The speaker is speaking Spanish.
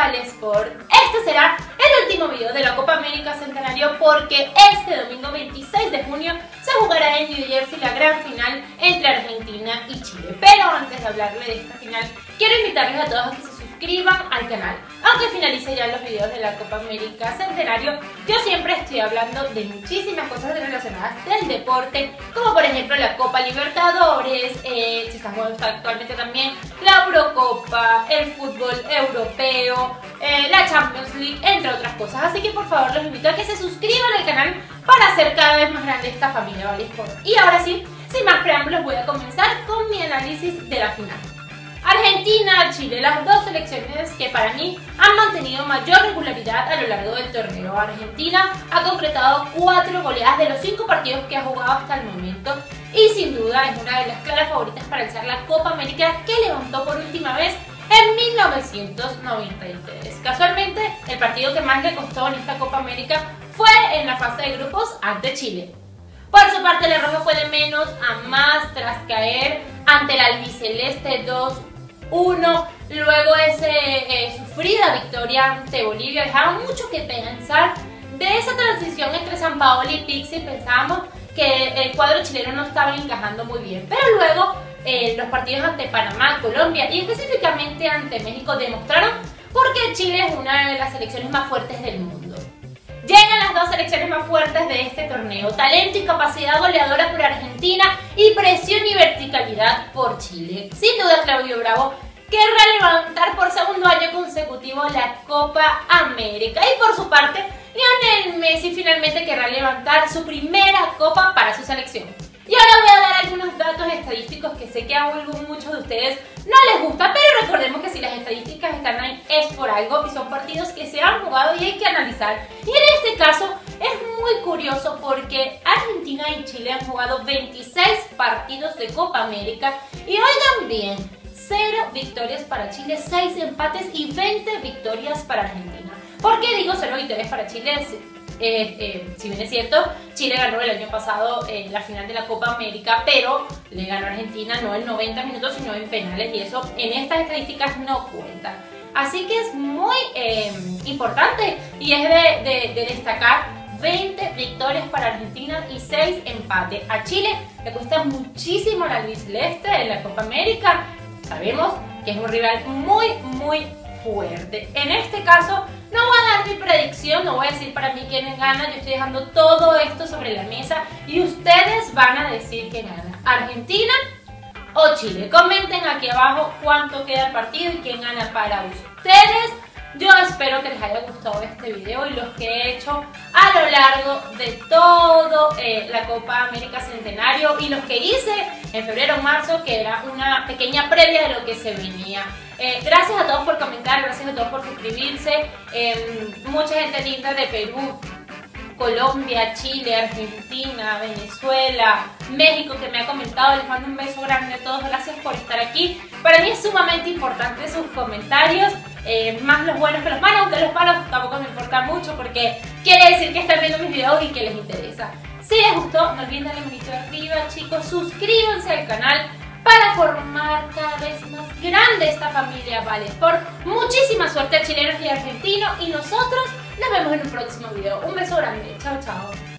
Vale Sport. Este será el último video de la Copa América Centenario porque este domingo 26 de junio se jugará en New Jersey la gran final entre Argentina y Chile. Pero antes de hablarle de esta final, quiero invitarles a todos a que se suscriban al canal. Aunque finalice ya los videos de la Copa América Centenario, yo siempre estoy hablando de muchísimas cosas relacionadas del deporte, como por ejemplo la Copa Libertadores, eh, se está jugando actualmente también la Eurocopa, el fútbol europeo, eh, la Champions League, entre otras cosas. Así que por favor los invito a que se suscriban al canal para hacer cada vez más grande esta familia Vale Y ahora sí, sin más preámbulos, voy a comenzar con mi análisis de la final. Argentina, Chile, las dos selecciones que para mí han mantenido mayor regularidad a lo largo del torneo. Argentina ha concretado cuatro goleadas de los cinco partidos que ha jugado hasta el momento y sin duda es una de las claras favoritas para alzar la Copa América que levantó por última vez en 1993. Casualmente, el partido que más le costó en esta Copa América fue en la fase de grupos ante Chile. Por su parte, el rojo fue de menos a más tras caer ante el albiceleste 2 1. Luego esa eh, sufrida victoria ante Bolivia dejaba mucho que pensar. De esa transición entre San Paolo y Pixi pensábamos que el cuadro chileno no estaba encajando muy bien. Pero luego eh, los partidos ante Panamá, Colombia y específicamente ante México demostraron por qué Chile es una de las selecciones más fuertes del mundo. Llegan las dos selecciones más fuertes de este torneo, talento y capacidad goleadora por Argentina y presión y por Chile. Sin duda Claudio Bravo querrá levantar por segundo año consecutivo la Copa América y por su parte Lionel Messi finalmente querrá levantar su primera copa para su selección. Y ahora voy a dar algunos datos estadísticos que sé que a muchos de ustedes no les gusta, pero recordemos que si las estadísticas están ahí es por algo y son partidos que se han jugado y hay que analizar. Y en este caso es muy curioso porque Argentina y Chile han jugado 26 partidos de Copa América y oigan bien, 0 victorias para Chile, 6 empates y 20 victorias para Argentina. ¿Por qué digo 0 victorias para Chile? Eh, eh, si bien es cierto, Chile ganó el año pasado eh, la final de la Copa América, pero le ganó a Argentina no en 90 minutos, sino en penales, y eso en estas estadísticas no cuenta. Así que es muy importante y es de, de destacar 20 victorias para Argentina y 6 empates. A Chile le cuesta muchísimo la albiceleste en la Copa América. Sabemos que es un rival muy, muy fuerte. En este caso, no voy a dar mi predicción, no voy a decir para mí quién gana, yo estoy dejando todo esto sobre la mesa y ustedes van a decir quién gana, Argentina o Chile. Comenten aquí abajo cuánto queda el partido y quién gana para ustedes. Yo espero que les haya gustado este video y los que he hecho a lo largo de todo eh, la Copa América Centenario y los que hice en febrero o marzo, que era una pequeña previa de lo que se venía. Eh, gracias a todos por comentar, gracias a todos por suscribirse. Em, mucha gente linda de Perú, Colombia, Chile, Argentina, Venezuela, México que me ha comentado. Les mando un beso grande a todos. Gracias por estar aquí. Para mí es sumamente importante sus comentarios. Eh, más los buenos que los malos, aunque los malos tampoco me importa mucho porque quiere decir que están viendo mis videos y que les interesa. Si les gustó, no olviden darle manito arriba, chicos, suscríbanse al canal para formar cada vez más grande esta familia Vale Por muchísima suerte a chilenos y argentinos y nosotros nos vemos en un próximo video. Un beso grande, chao chao.